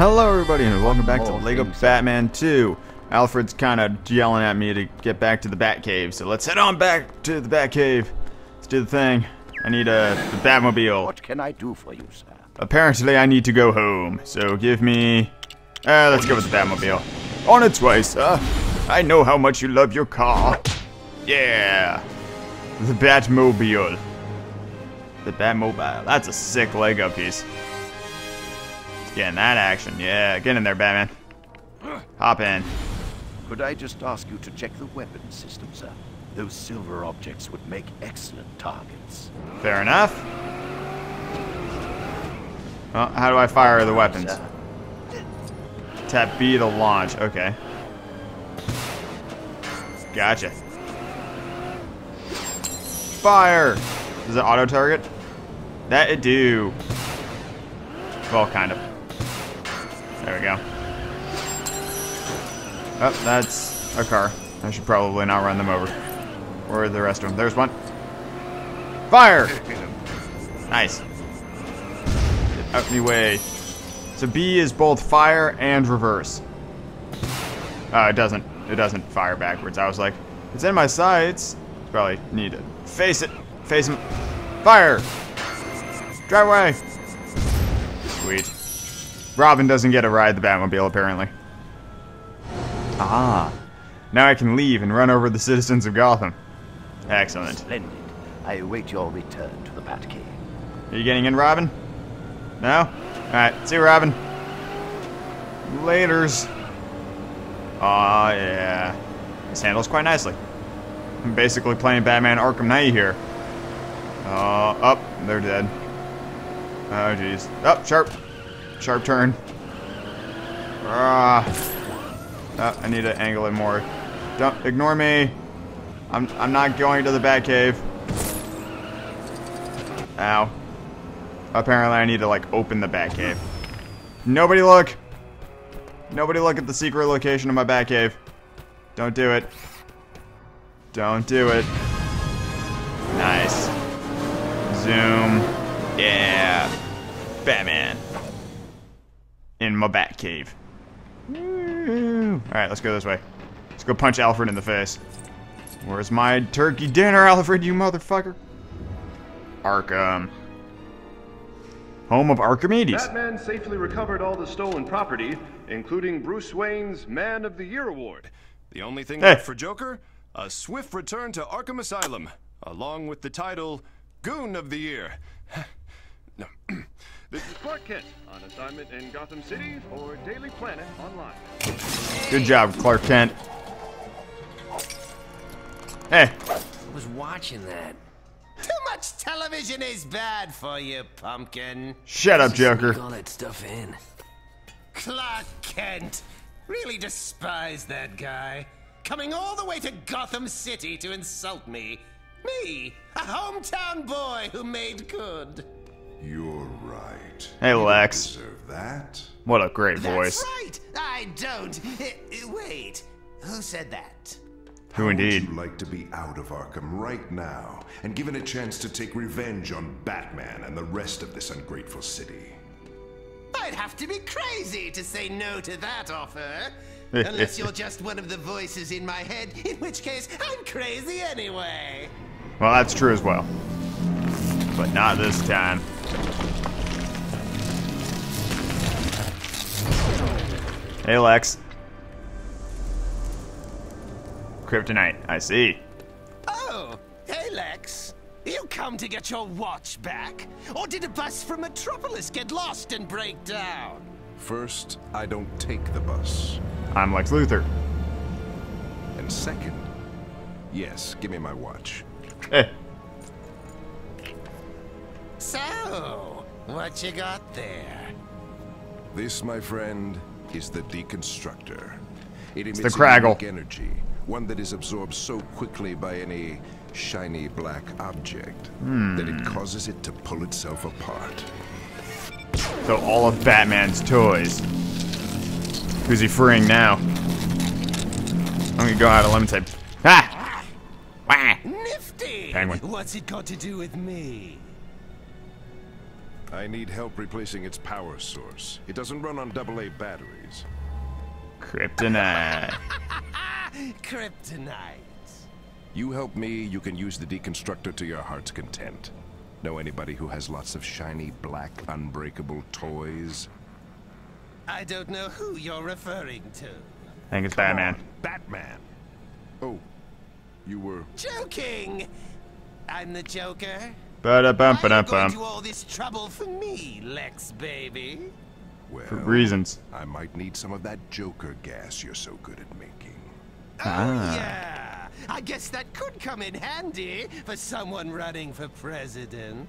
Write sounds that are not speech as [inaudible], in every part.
Hello everybody and welcome back to LEGO Batman 2. Alfred's kind of yelling at me to get back to the Batcave, so let's head on back to the Batcave. Let's do the thing. I need a the Batmobile. What can I do for you, sir? Apparently I need to go home, so give me... Uh, let's go with the Batmobile. On its way, sir. I know how much you love your car. Yeah. The Batmobile. The Batmobile. That's a sick Lego piece. Let's get in that action. Yeah, get in there, Batman. Hop in. Could I just ask you to check the weapon system, sir? Those silver objects would make excellent targets. Fair enough. Well, how do I fire the weapons? Tap B to launch. Okay. Gotcha. Fire! Does it auto target? That it do. Well, kind of. There we go. Oh, that's a car. I should probably not run them over. Are the rest of them? There's one. Fire! Nice. Get out way. So B is both fire and reverse. Uh, it doesn't. It doesn't fire backwards. I was like, it's in my sights. Probably need to face it. Face him. Fire! Drive away! Robin doesn't get to ride the Batmobile, apparently. Ah. Now I can leave and run over the citizens of Gotham. Excellent. splendid. I await your return to the Batcave. Are you getting in, Robin? No? Alright, see you, Robin. Laters. Aw, yeah. This handles quite nicely. I'm basically playing Batman Arkham Knight here. Uh, up, they're dead. Oh, jeez. Up, sharp. Sharp turn. Ah. Oh, I need to angle it more. Don't ignore me. I'm I'm not going to the Batcave. Ow. Apparently I need to like open the Batcave. Nobody look! Nobody look at the secret location of my Batcave. Don't do it. Don't do it. Nice. Zoom. Yeah. Batman. In my bat cave. Alright, let's go this way. Let's go punch Alfred in the face. Where's my turkey dinner, Alfred, you motherfucker? Arkham. Home of Archimedes. Batman safely recovered all the stolen property, including Bruce Wayne's Man of the Year award. The only thing Hey. left for Joker? A swift return to Arkham Asylum, along with the title Goon of the Year. [sighs] [clears throat] no. this is Clark Kent on assignment in Gotham City for Daily Planet Online. Good job, Clark Kent. Hey, I was watching that. Too much television is bad for you, pumpkin. shut up, Joker. all that stuff in. Clark Kent. Really despise that guy. Coming all the way to Gotham City to insult me. Me, a hometown boy who made good. You're right. Hey, You Lex. Deserve that. What a great voice. That's right. I don't. Eh, eh, Wait. Who said that? Who How indeed? Would you like to be out of Arkham right now and given a chance to take revenge on Batman and the rest of this ungrateful city? I'd have to be crazy to say no to that offer. [laughs] Unless you're just one of the voices in my head, in which case I'm crazy anyway. Well, that's true as well. But not this time. Hey, Lex. Kryptonite, I see. Oh, hey Lex. You come to get your watch back? Or did a bus from Metropolis get lost and break down? First, I don't take the bus. I'm Lex Luthor. And second, yes, give me my watch. Hey, So, what you got there? This, my friend, is the deconstructor. It emits the a Craggle. unique energy, one that is absorbed so quickly by any shiny black object that it causes it to pull itself apart. so all of Batman's toys. Who's he freeing now? I'm gonna go out of lemon tape. Ah! Wah! Nifty! Penguin. What's it got to do with me? I need help replacing its power source. It doesn't run on AA batteries. Kryptonite. [laughs] Kryptonite. You help me, you can use the deconstructor to your heart's content. Know anybody who has lots of shiny, black, unbreakable toys? I don't know who you're referring to. I think it's Batman. Batman! Oh, you were... Joking! I'm the Joker. Ba da bum Why ba da are you going bum. to all this trouble for me, Lex baby? Well, For reasons. I might need some of that Joker gas you're so good at making. Ah. Oh yeah. I guess that could come in handy for someone running for president.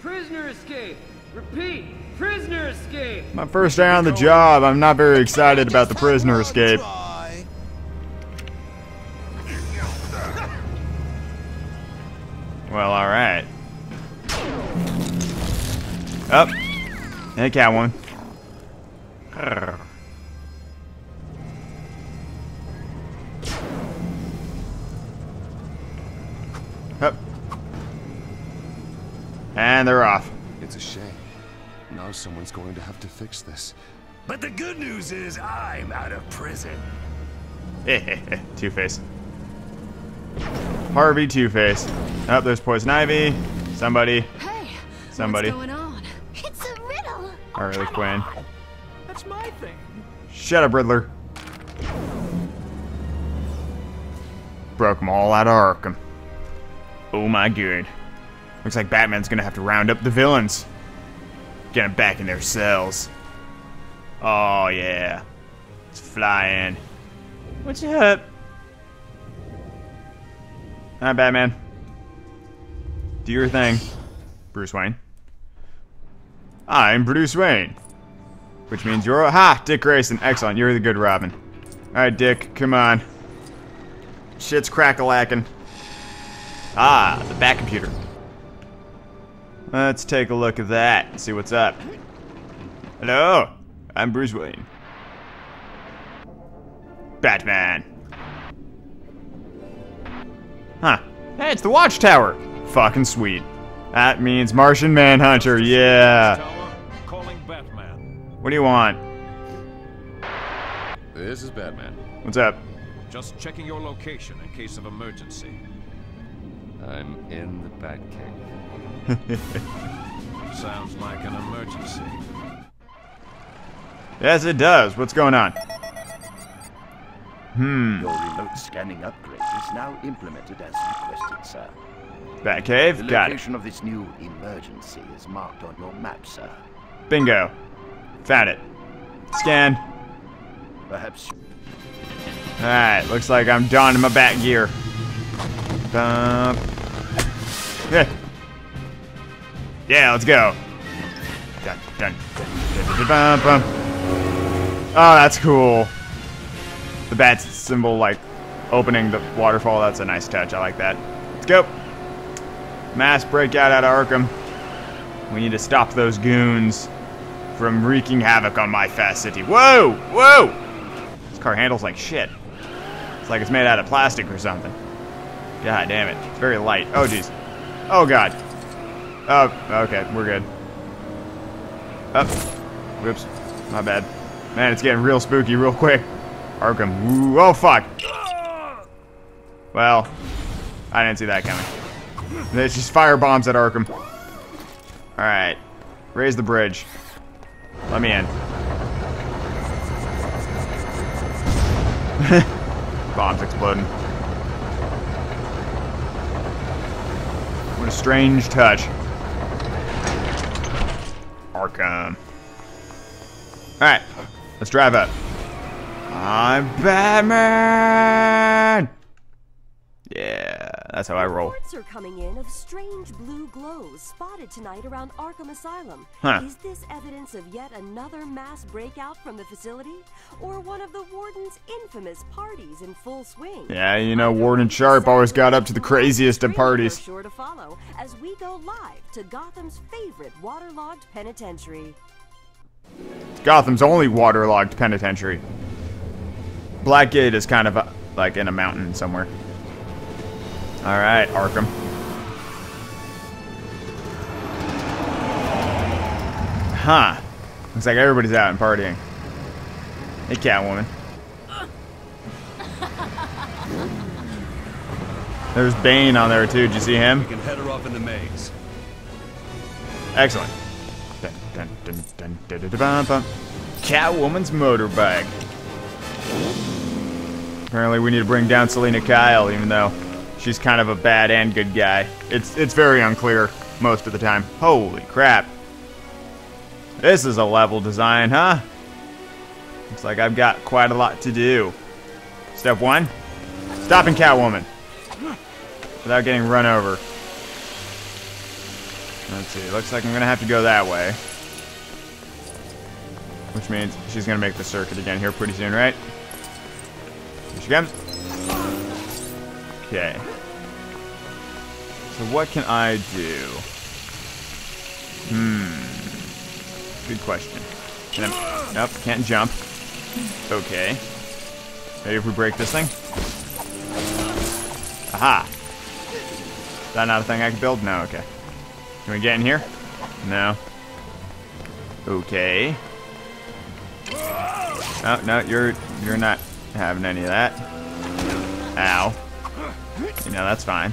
Prisoner escape! Repeat! Prisoner escape! My first day on the job. I'm not very excited about the prisoner escape. Well, alright. Up. Hey, Catwoman. Grr. Up. And they're off. It's a shame. Now someone's going to have to fix this. But the good news is I'm out of prison. [laughs] Two Face. Harvey Two Face. Oh, there's Poison Ivy. Somebody. Hey, Somebody. Riddle. Harley Quinn. That's my thing. Shut up, Riddler. Broke them all out of Arkham. Oh my god. Looks like Batman's gonna have to round up the villains. Get them back in their cells. Oh yeah. It's flying. What's up? Hi, Batman. Do your thing. Bruce Wayne. I'm Bruce Wayne. Which means you're a ha, Dick Grayson. Excellent. You're the good Robin. All right, Dick. Come on. Shit's crack-a-lacking. Ah, the back computer. Let's take a look at that and see what's up. Hello, I'm Bruce Wayne. Batman. Huh. Hey, it's the Watchtower. Fucking sweet. That means Martian Manhunter, yeah. Tower, calling Batman. What do you want? This is Batman. What's up? Just checking your location in case of emergency. I'm in the Batcave. [laughs] Sounds like an emergency. Yes, it does. What's going on? Hmm. Your remote scanning upgrade is now implemented as requested, sir. The Batcave? Got it. The location of this new emergency is marked on your map, sir. Bingo. Found it. Scan. Perhaps Alright, looks like I'm donning my bat gear. Bump. Yeah. Yeah, let's go. Dun, dun, dun, dun, dun, dun, bum, bum. Oh, that's cool. The bat symbol, like, opening the waterfall, that's a nice touch. I like that. Let's go. Mass breakout out of Arkham. We need to stop those goons from wreaking havoc on my fast city. Whoa! Whoa! This car handles like shit. It's like it's made out of plastic or something. God damn it. It's very light. Oh, jeez. Oh, God. Oh, okay. We're good. Up. Whoops. My bad. Man, it's getting real spooky real quick. Arkham. Ooh, oh, fuck. Well, I didn't see that coming. There's just fire bombs at Arkham. Alright. Raise the bridge. Let me in. [laughs] Bombs exploding. What a strange touch. Arkham. Alright, let's drive up. I'm Batman! That's how I roll. Reports are coming in of strange blue glows spotted tonight around Arkham Asylum. Huh. Is this evidence of yet another mass breakout from the facility? Or one of the warden's infamous parties in full swing? Yeah, you know, Warden Sharp always got up to the craziest of parties. Sure to follow as we go live to Gotham's favorite waterlogged penitentiary. Gotham's only waterlogged penitentiary. Blackgate is kind of uh, like in a mountain somewhere. Alright, Arkham. Huh. Looks like everybody's out and partying. Hey, Catwoman. There's Bane on there too. Did you see him? We can head her off in the maze. Excellent. Dun, dun, dun, dun, dun, dun, dun, dun. Catwoman's motorbike. Apparently, we need to bring down Selina Kyle, even though she's kind of a bad and good guy. It's it's very unclear most of the time. Holy crap! This is a level design, huh? Looks like I've got quite a lot to do. Step one: stopping Catwoman without getting run over. Let's see. Looks like I'm gonna have to go that way. Which means she's gonna make the circuit again here pretty soon, right? Here she comes. Okay. So what can I do? Hmm. Good question. Can I, nope, can't jump. Okay. Maybe if we break this thing? Aha! Is that not a thing I can build? No, okay. Can we get in here? No. Okay. Oh, no, you're you're not having any of that. Ow. Know, that's fine.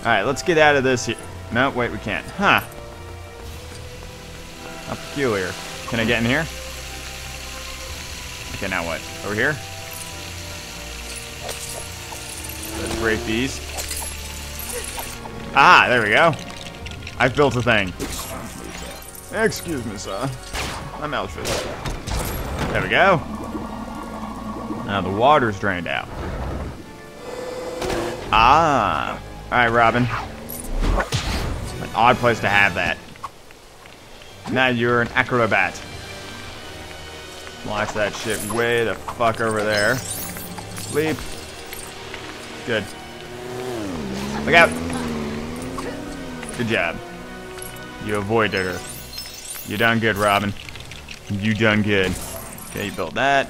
Alright, let's get out of this here. No, wait, we can't. Huh. How peculiar. Can I get in here? Okay, now what? Over here? Let's break these. Ah, there we go. I've built a thing. Excuse me, sir. I'm Alfred. There we go. Now the water's drained out. Ah. Alright, Robin. An odd place to have that. Now you're an acrobat. Launch that shit way the fuck over there. Leap. Good. Look out. Good job. You avoided her. You done good, Robin. You done good. Okay, you built that.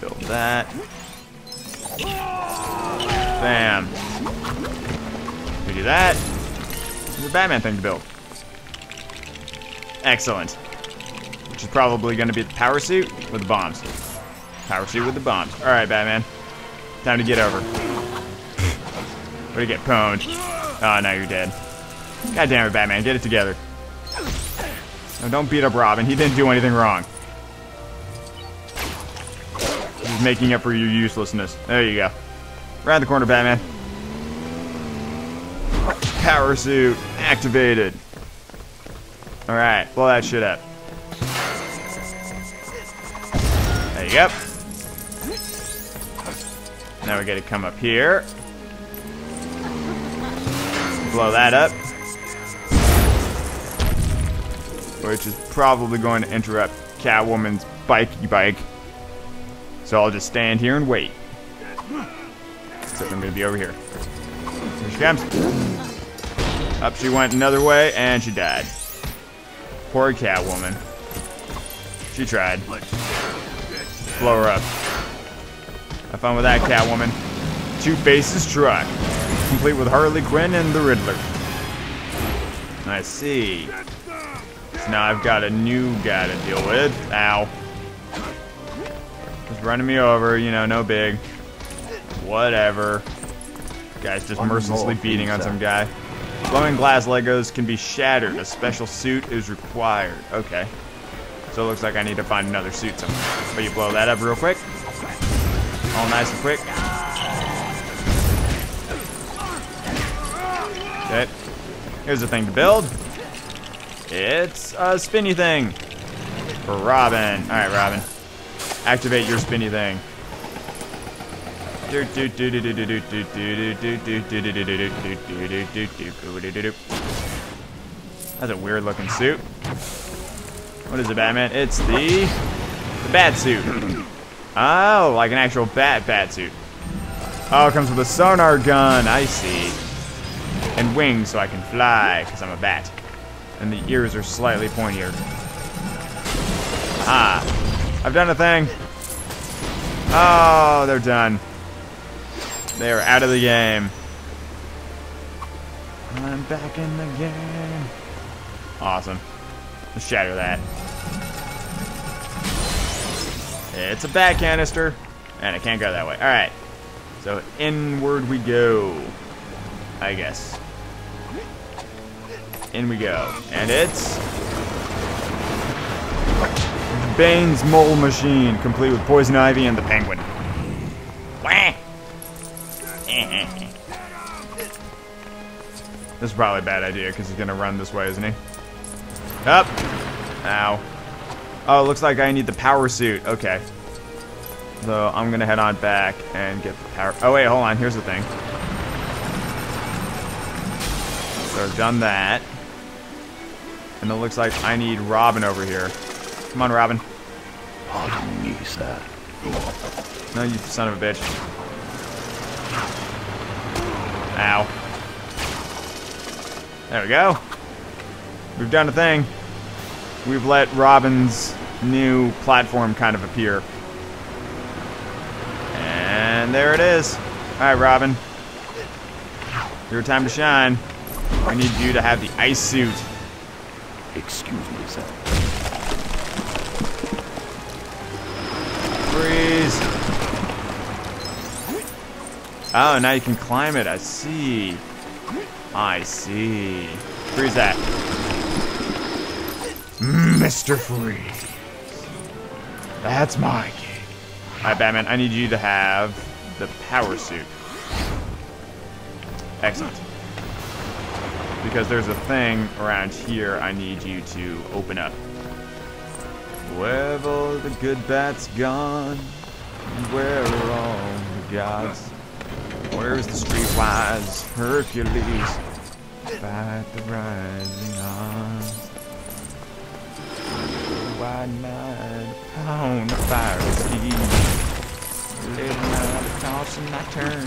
Build that. Bam. We do that. It's a Batman thing to build. Excellent. Which is probably going to be the power suit with the bombs. Power suit with the bombs. Alright, Batman. Time to get over. Way to get pwned. Oh, now you're dead. God damn it, Batman. Get it together. Don't beat up Robin. He didn't do anything wrong. He's making up for your uselessness. There you go. Around the corner, Batman. Power suit activated. Alright, blow that shit up. There you go. Now we gotta come up here. Blow that up. Which is probably going to interrupt Catwoman's bikey bike. So I'll just stand here and wait. Except I'm gonna be over here. Here she comes. Up she went another way, and she died. Poor Catwoman. She tried. Blow her up. Have fun with that, Catwoman. Two Faces truck. Complete with Harley Quinn and the Riddler. I see. So now I've got a new guy to deal with. Ow. Just running me over, you know, no big. Whatever. Guy's just mercilessly beating on some guy. Blowing glass Legos can be shattered. A special suit is required. Okay. So it looks like I need to find another suit somewhere. But you blow that up real quick. All nice and quick. Okay. Here's the thing to build. It's a spinny thing. For Robin. Alright, Robin. Activate your spinny thing. That's a weird looking suit. What is it, Batman? It's the the bat suit. Oh, like an actual bat bat suit. Oh, it comes with a sonar gun. I see. And wings so I can fly because I'm a bat. And the ears are slightly pointier. Ah, I've done a thing. Oh, they're done. They are out of the game. I'm back in the game. Awesome. Let's shatter that. It's a bat canister. And it can't go that way. Alright. So inward we go. I guess. In we go. And it's... Bane's mole machine, complete with poison ivy and the penguin. [laughs] this is probably a bad idea because he's gonna run this way, isn't he? Up! Ow. Oh, looks like I need the power suit. Okay. So I'm gonna head on back and get the power. Oh wait, hold on. Here's the thing. So I've done that. And it looks like I need Robin over here. Come on, Robin. Pardon me, sir. No, you son of a bitch. Ow. There we go. We've done a thing. We've let Robin's new platform kind of appear. And there it is. Alright, Robin. Your time to shine. I need you to have the ice suit. Excuse me, sir. Oh, now you can climb it. I see. I see. Freeze that. Mr. Freeze. That's my game. Alright, Batman, I need you to have the power suit. Excellent. Because there's a thing around here I need you to open up. Where have all the good bats gone? Where are all the gods? Where's the streetwise Hercules? Fight the rising odds. Why not pound the fire steed? Let not toss and I turn.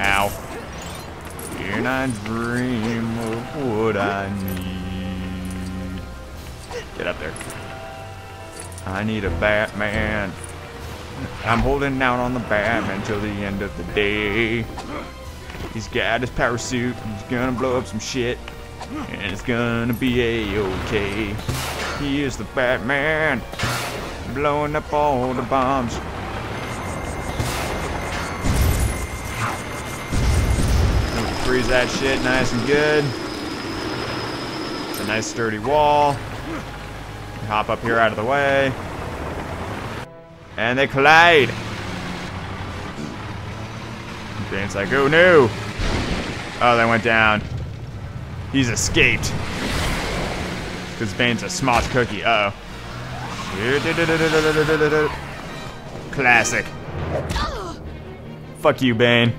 Ow. And I dream of what I need. Get up there. I need a Batman. I'm holding down on the Batman till the end of the day. He's got his parachute. He's gonna blow up some shit. And it's gonna be a-okay. He is the Batman. Blowing up all the bombs. Freeze that shit nice and good. It's a nice sturdy wall. Hop up here out of the way. And they collide. Bane's like, oh no. Oh, they went down. He's escaped. Because Bane's a smart cookie. Uh oh. Classic. Fuck you, Bane.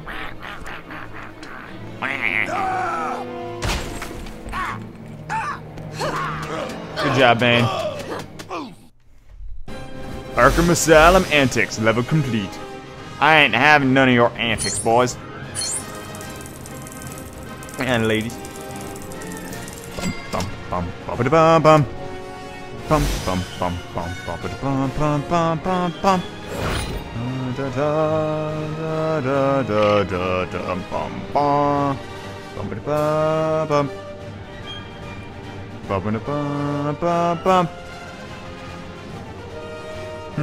Good job, Bane. Arkham Asylum antics, level complete. I ain't having none of your antics, boys. And ladies. Bum bum bum bum bum bum. Bum bum bum bum bum bum bum bum bum. Da da da da da da bum bum bum bum bum. Bum bum bum bum bum.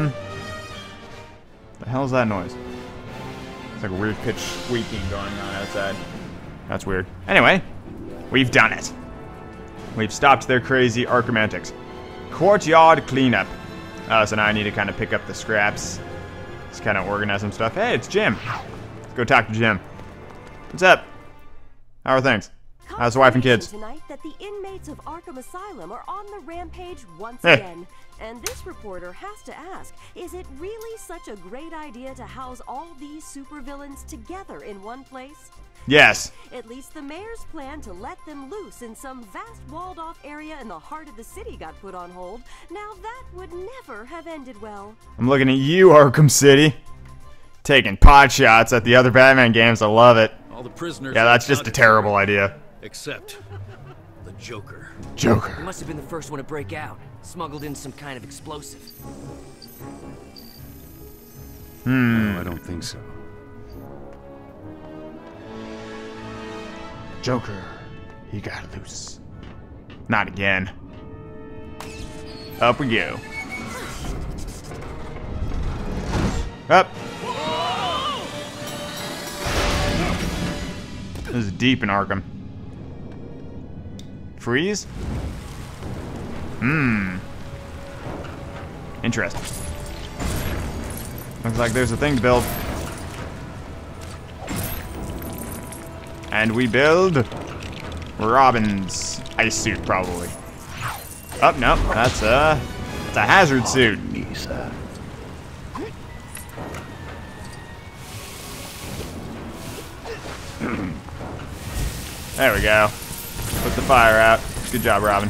Hmm. The hell's that noise? It's like a weird pitch squeaking going on outside. That's weird. Anyway, we've done it. We've stopped their crazy Arkham antics. Courtyard cleanup. Oh, so now I need to kind of pick up the scraps. Just kind of organize some stuff. Hey, it's Jim. Let's go talk to Jim. What's up? How are things? How's the wife and kids? Tonight that the inmates of Arkham Asylum are on the rampage once Eh. again. And this reporter has to ask, is it really such a great idea to house all these supervillains together in one place? Yes. At least the mayor's plan to let them loose in some vast walled off area in the heart of the city got put on hold. Now that would never have ended well. I'm looking at you, Arkham City. Taking pot shots at the other Batman games. I love it. All the prisoners Yeah, that's just a terrible idea. Except the Joker. Joker. He must have been the first one to break out. Smuggled in some kind of explosive. Hmm. No, I don't think so. Joker. He got loose. Not again. Up we go. Up. This is deep in Arkham. Freeze? Hmm. Interesting. Looks like there's a thing to build. And we build Robin's ice suit, probably. Oh, no, that's a, it's a hazard suit. [clears throat] There we go. Put the fire out. Good job, Robin.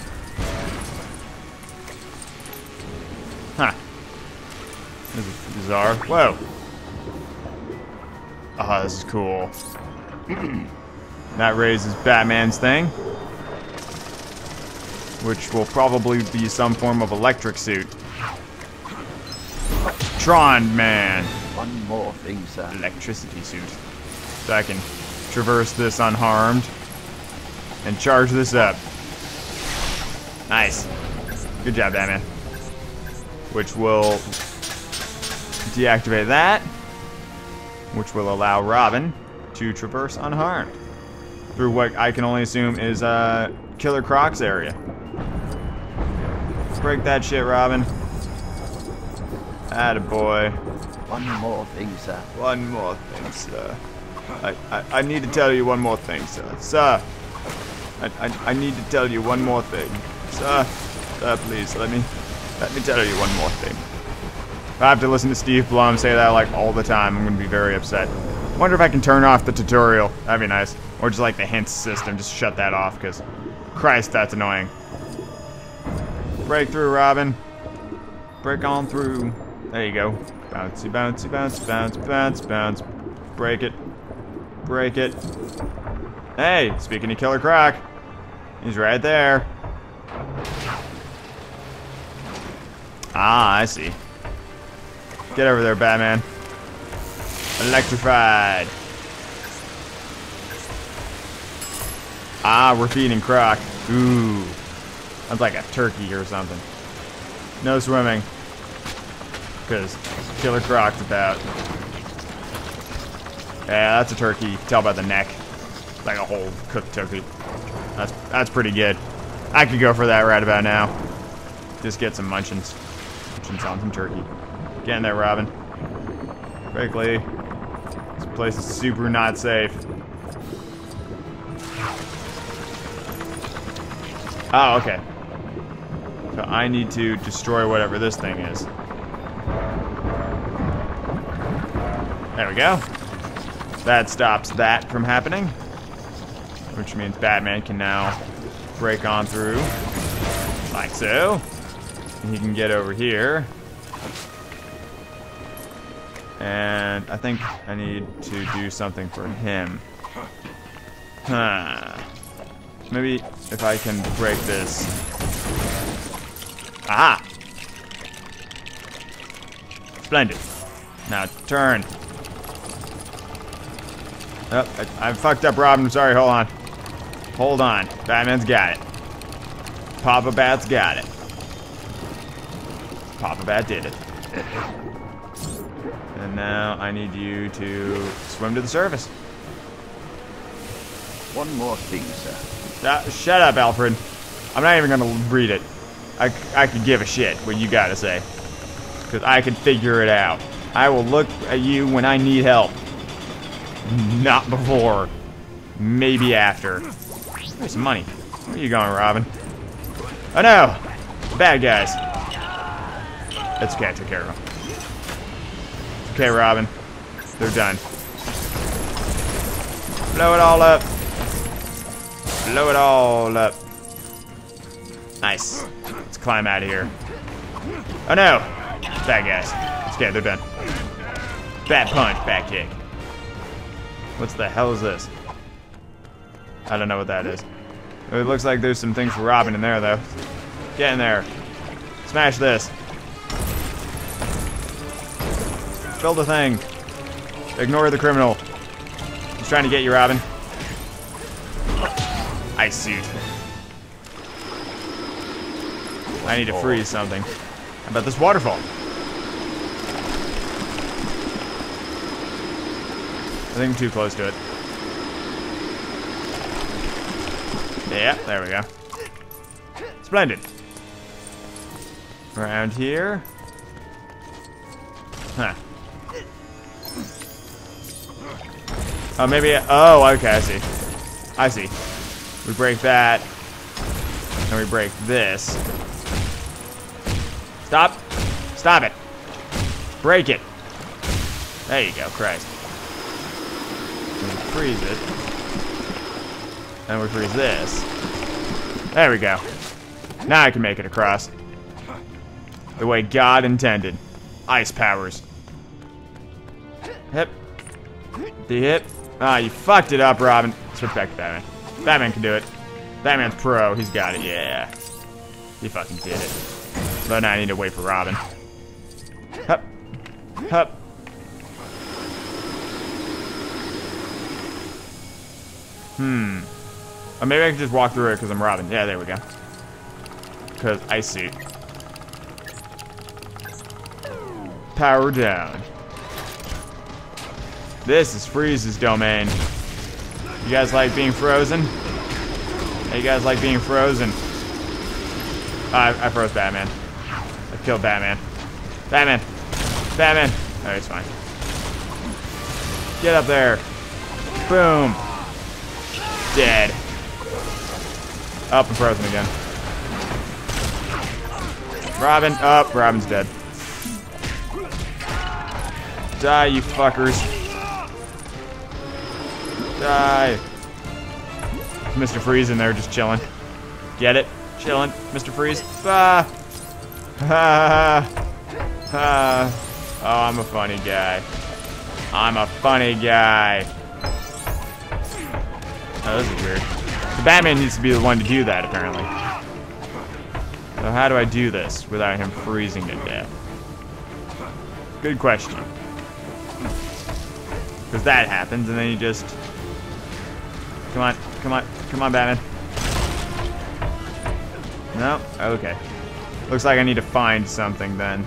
This is bizarre. Whoa. Oh, this is cool. [clears throat] that raises Batman's thing. Which will probably be some form of electric suit. Tron Man. One more thing, sir. Electricity suit. So I can traverse this unharmed and charge this up. Nice. Good job, Batman. Which will deactivate that, which will allow Robin to traverse unharmed through what I can only assume is uh, Killer Croc's area. Break that shit, Robin. Attaboy. One more thing, sir. One more thing, sir. I, I, I need to tell you one more thing, sir. Sir, I, I, I need to tell you one more thing. Sir, sir, please, let me, let me tell you one more thing. If I have to listen to Steve Blum say that like all the time, I'm gonna be very upset. Wonder if I can turn off the tutorial. That'd be nice. Or just like the hints system, just shut that off, because Christ, that's annoying. Break through, Robin. Break on through. There you go. Bouncy, bouncy, bounce, bounce, bounce, bounce. Break it. Break it. Hey, speaking of Killer Croc, he's right there. Ah, I see. Get over there, Batman. Electrified. Ah, we're feeding Croc. Ooh. That's like a turkey or something. No swimming. Because Killer Croc's about. Yeah, that's a turkey. Tell by the neck. Like a whole cooked turkey. That's that's pretty good. I could go for that right about now. Just get some munchins. Munchins on some turkey. Get in there, Robin. Quickly. This place is super not safe. Oh, okay. So I need to destroy whatever this thing is. There we go. That stops that from happening. Which means Batman can now break on through. Like so. And he can get over here. And I think I need to do something for him. Huh. [sighs] Maybe if I can break this. Aha! Splendid. Now turn. Oh, I, I fucked up, Robin. I'm sorry. Hold on. Hold on. Batman's got it. Papa Bat's got it. Papa Bat did it. Now I need you to swim to the surface. One more thing, sir. Uh, shut up, Alfred. I'm not even gonna read it. I, I could give a shit what you gotta say. Because I can figure it out. I will look at you when I need help. Not before. Maybe after. There's some money. Where are you going, Robin? Oh no! Bad guys. It's okay, I took care of them. Okay, Robin. They're done. Blow it all up. Blow it all up. Nice. Let's climb out of here. Oh no! Bad guys. Okay, they're done. Bat punch, bat kick. What's the hell is this? I don't know what that is. It looks like there's some things for Robin in there, though. Get in there. Smash this. Fill the thing. Ignore the criminal. He's trying to get you, Robin. Ice suit. I need to freeze something. How about this waterfall? I think I'm too close to it. Yeah, there we go. Splendid. Around here. Huh. Oh, maybe. Oh, okay, I see. I see. We break that. And we break this. Stop. Stop it. Break it. There you go, Christ. And we freeze it. And we freeze this. There we go. Now I can make it across. The way God intended. Ice powers. Hip. The hip. Ah, you fucked it up, Robin. Back to Batman. Batman can do it. Batman's pro. He's got it. Yeah. He fucking did it. But now I need to wait for Robin. Hup. Hup. Hmm. Or maybe I can just walk through it because I'm Robin. Yeah, there we go. Because I see. Power down. This is Freeze's domain. You guys like being frozen? Hey, you guys like being frozen? I, I froze Batman. I killed Batman. Batman! Batman! Oh, he's fine. Get up there. Boom. Dead. Up and frozen again. Robin. Up. Robin's dead. Die, you fuckers. Die. Mr. Freeze in there just chilling. Get it? Chilling. Mr. Freeze. Ah. Ah. [laughs] Ah. Oh, I'm a funny guy. I'm a funny guy. Oh, this is weird. The Batman needs to be the one to do that, apparently. So how do I do this without him freezing to death? Good question. Because that happens, and then you just... Come on, come on, come on, Batman. No? Okay. Looks like I need to find something, then.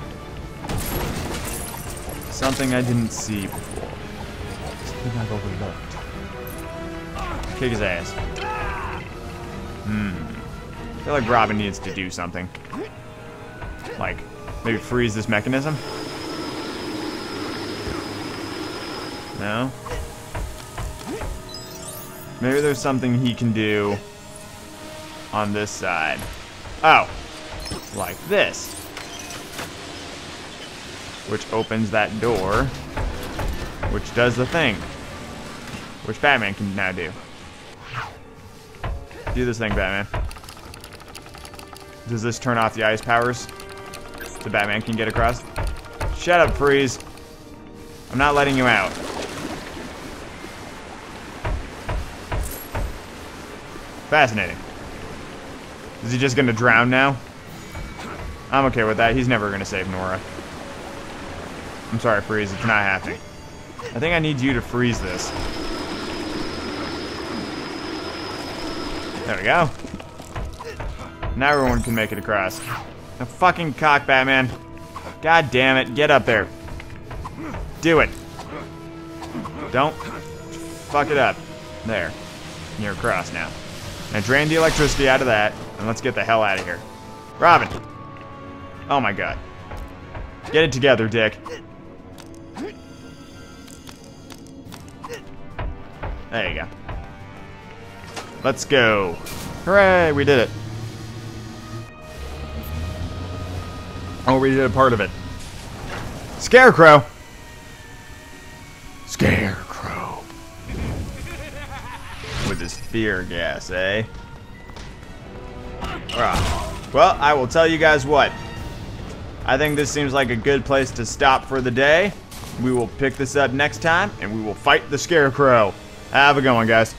Something I didn't see before. Something I've overlooked. Kick his ass. Hmm. I feel like Robin needs to do something. Like, maybe freeze this mechanism? No? Maybe there's something he can do on this side. Oh. Like this. Which opens that door. Which does the thing. Which Batman can now do. Do this thing, Batman. Does this turn off the ice powers? So Batman can get across? Shut up, Freeze. I'm not letting you out. Fascinating. Is he just gonna drown now? I'm okay with that. He's never gonna save Nora. I'm sorry, Freeze. It's not happening. I think I need you to freeze this. There we go. Now everyone can make it across. A fucking cock, Batman. God damn it. Get up there. Do it. Don't fuck it up. There. You're across now. Now drain the electricity out of that, and let's get the hell out of here. Robin. Oh my god. Get it together, Dick. There you go. Let's go. Hooray, we did it. Oh, we did a part of it. Scarecrow! Scarecrow. Fear gas, eh? Alright. Well, I will tell you guys what. I think this seems like a good place to stop for the day. We will pick this up next time, and we will fight the Scarecrow. Have a good one, guys.